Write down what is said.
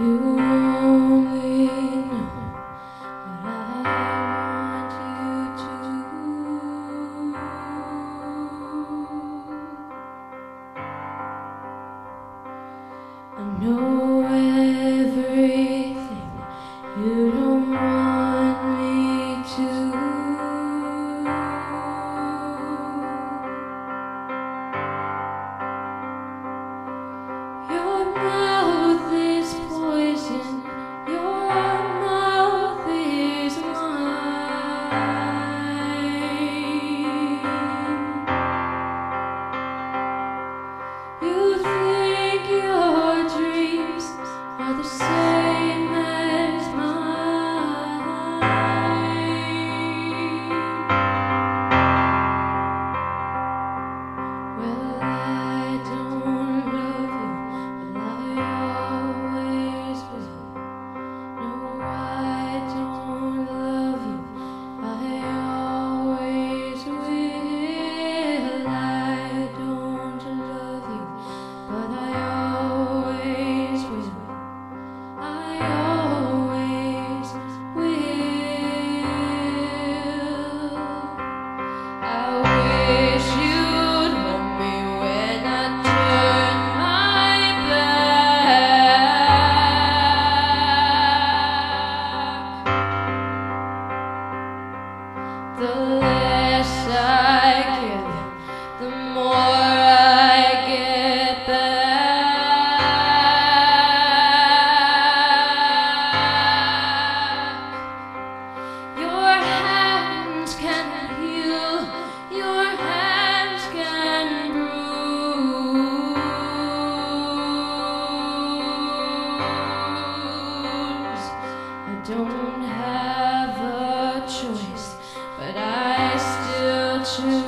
You only know what I want you to do. I know don't have a choice, but I still choose.